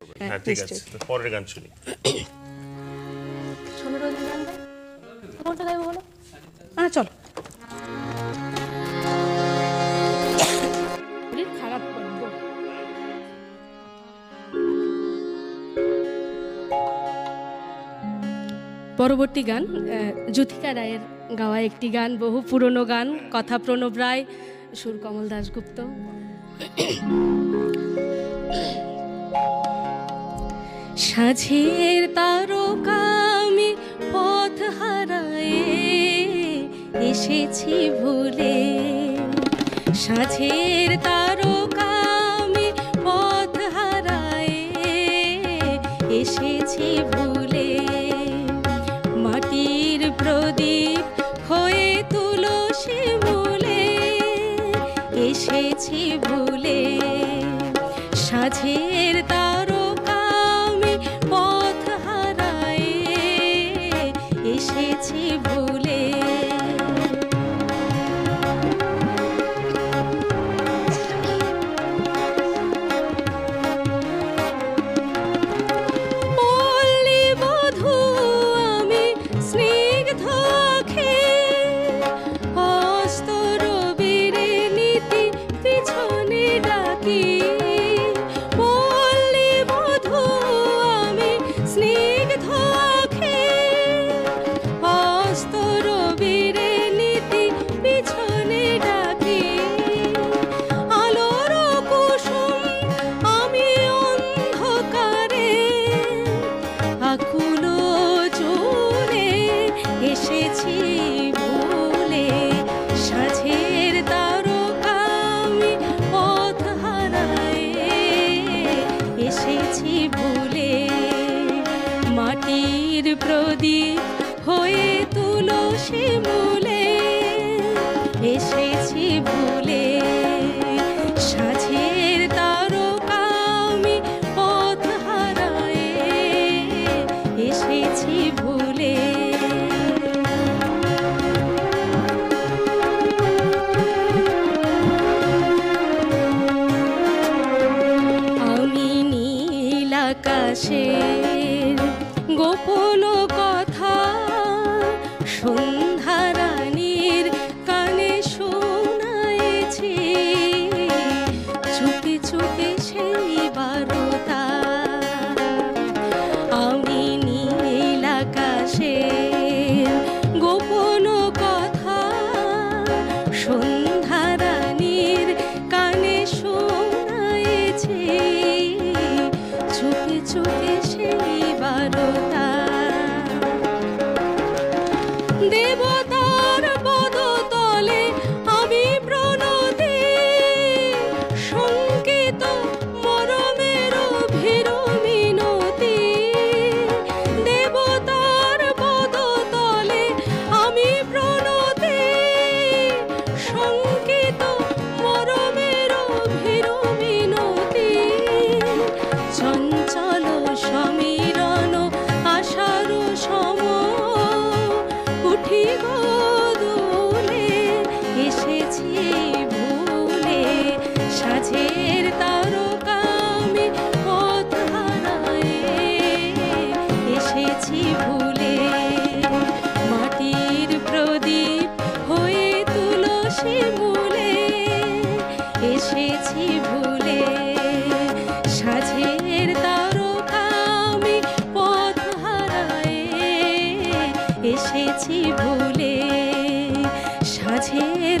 হ্যাঁ ঠিক আছে। তো পরের গান শুনি। ষোলো রোজের গানটা কোনটা গাইবো বলো হ্যাঁ চলো খারাপ করব পরবর্তী গান জ্যোতিকা রায়ের গাওয়া একটি গান বহু পুরনো গান কথা প্রণব রায় সুর কমল দাশগুপ্ত। সাঝের তারকা আমি পথ হারায়ে এসেছি ভুলে। সাঝের তারকা আমি পথ হারায়ে এসেছি ভুলে। মাটির প্রদীপ হয়ে তুলসী মূলে, এসেছি ভুলে। সাঝের আকুল চলে এসেছি ভুলে সাঝের তারকা আমি পথ হারায়ে এসেছি ভুলে মাটির প্রদীপ হয়ে তুলসী মূলে এসেছি ভুলে আকাশের গোপন কথা সন্ধ্যা রানীর কানে শোনায়েছি চুপি চুপি সেই বারতা আমি নীল আকাশের গোপন কথা সন্ধ্যা এসেছি ভুলে। সাঝের